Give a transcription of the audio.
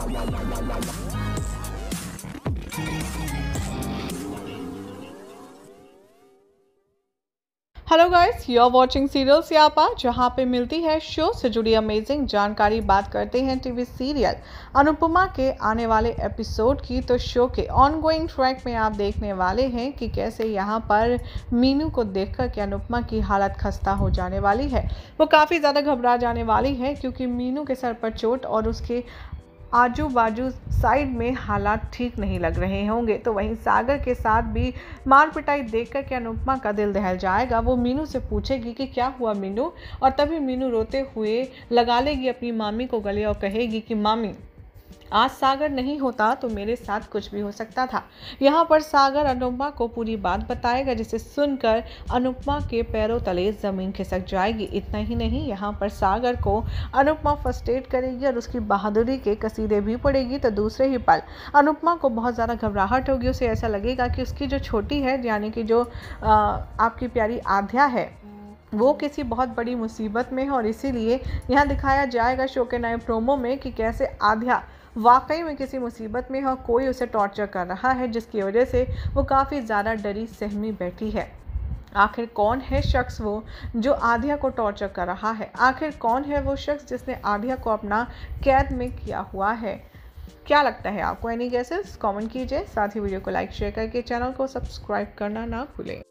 Hello guys you are watching serials यापा जहाँ पे मिलती है शो से जुड़ी अमेजिंग जानकारी। बात करते हैं टीवी सीरियल अनुपमा के आने वाले एपिसोड की। तो शो के ऑनगोइंग ट्रैक में आप देखने वाले हैं कि कैसे यहाँ पर मीनू को देखकर के अनुपमा की हालत खस्ता हो जाने वाली है। वो काफ़ी ज़्यादा घबरा जाने वाली है, क्योंकि मीनू के सर पर चोट और उसके आजू बाजू साइड में हालात ठीक नहीं लग रहे होंगे। तो वहीं सागर के साथ भी मार पिटाई देख कर के अनुपमा का दिल दहल जाएगा। वो मीनू से पूछेगी कि क्या हुआ मीनू? और तभी मीनू रोते हुए लगा लेगी अपनी मामी को गले और कहेगी कि, मामी आज सागर नहीं होता तो मेरे साथ कुछ भी हो सकता था। यहाँ पर सागर अनुपमा को पूरी बात बताएगा जिसे सुनकर अनुपमा के पैरों तले ज़मीन खिसक जाएगी। इतना ही नहीं यहाँ पर सागर को अनुपमा फ़र्स्ट एड करेगी और उसकी बहादुरी के कसीदे भी पड़ेगी तो दूसरे ही पल अनुपमा को बहुत ज़्यादा घबराहट होगी। उसे ऐसा लगेगा कि उसकी जो छोटी है यानी कि जो आ, आपकी प्यारी आध्या है वो किसी बहुत बड़ी मुसीबत में है और इसीलिए यहाँ दिखाया जाएगा शो के नए प्रोमो में कि कैसे आध्या वाकई में किसी मुसीबत में हो कोई उसे टॉर्चर कर रहा है, जिसकी वजह से वो काफ़ी ज़्यादा डरी, सहमी बैठी है। आखिर कौन है शख्स वो जो आधिया को टॉर्चर कर रहा है? आखिर कौन है वो शख्स जिसने आधिया को अपना कैद में किया हुआ है? क्या लगता है आपको? एनी गैसेस कमेंट कीजिए। साथ ही वीडियो को लाइक शेयर करके चैनल को सब्सक्राइब करना ना भूलें।